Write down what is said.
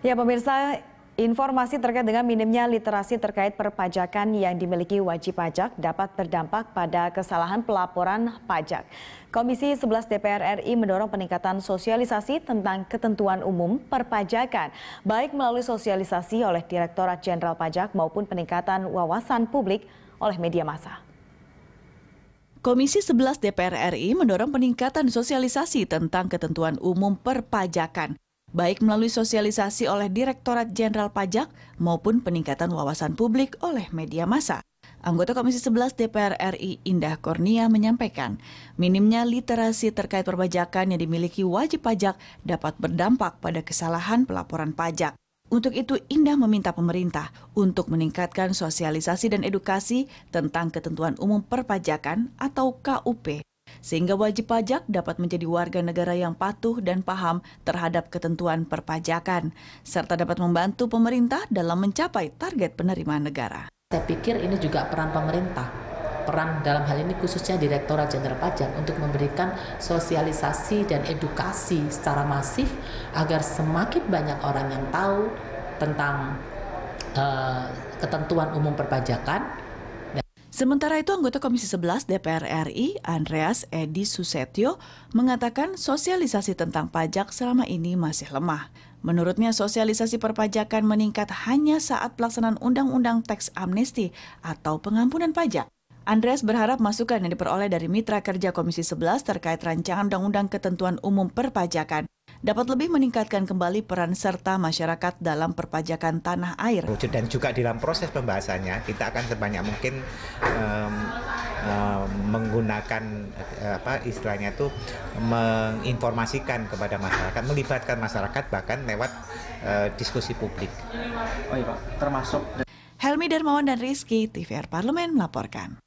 Ya pemirsa, informasi terkait dengan minimnya literasi terkait perpajakan yang dimiliki wajib pajak dapat berdampak pada kesalahan pelaporan pajak. Komisi 11 DPR RI mendorong peningkatan sosialisasi tentang ketentuan umum perpajakan, baik melalui sosialisasi oleh Direktorat Jenderal Pajak maupun peningkatan wawasan publik oleh media massa. Komisi 11 DPR RI mendorong peningkatan sosialisasi tentang ketentuan umum perpajakan baik melalui sosialisasi oleh Direktorat Jenderal Pajak maupun peningkatan wawasan publik oleh media massa. Anggota Komisi 11 DPR RI Indah Kornia menyampaikan, minimnya literasi terkait perpajakan yang dimiliki wajib pajak dapat berdampak pada kesalahan pelaporan pajak. Untuk itu, Indah meminta pemerintah untuk meningkatkan sosialisasi dan edukasi tentang ketentuan umum perpajakan atau KUP sehingga wajib pajak dapat menjadi warga negara yang patuh dan paham terhadap ketentuan perpajakan, serta dapat membantu pemerintah dalam mencapai target penerimaan negara. Saya pikir ini juga peran pemerintah, peran dalam hal ini khususnya Direktorat Jenderal Pajak untuk memberikan sosialisasi dan edukasi secara masif agar semakin banyak orang yang tahu tentang uh, ketentuan umum perpajakan Sementara itu, anggota Komisi 11 DPR RI, Andreas Edi Susetio, mengatakan sosialisasi tentang pajak selama ini masih lemah. Menurutnya, sosialisasi perpajakan meningkat hanya saat pelaksanaan Undang-Undang Teks Amnesti atau pengampunan pajak. Andreas berharap masukan yang diperoleh dari mitra kerja Komisi 11 terkait rancangan Undang-Undang Ketentuan Umum Perpajakan dapat lebih meningkatkan kembali peran serta masyarakat dalam perpajakan tanah air. Dan juga dalam proses pembahasannya kita akan sebanyak mungkin um, um, menggunakan apa istilahnya itu menginformasikan kepada masyarakat, melibatkan masyarakat bahkan lewat uh, diskusi publik. Oh iya Pak, termasuk Helmi Darmawan dan Rizky, TVR Parlemen melaporkan.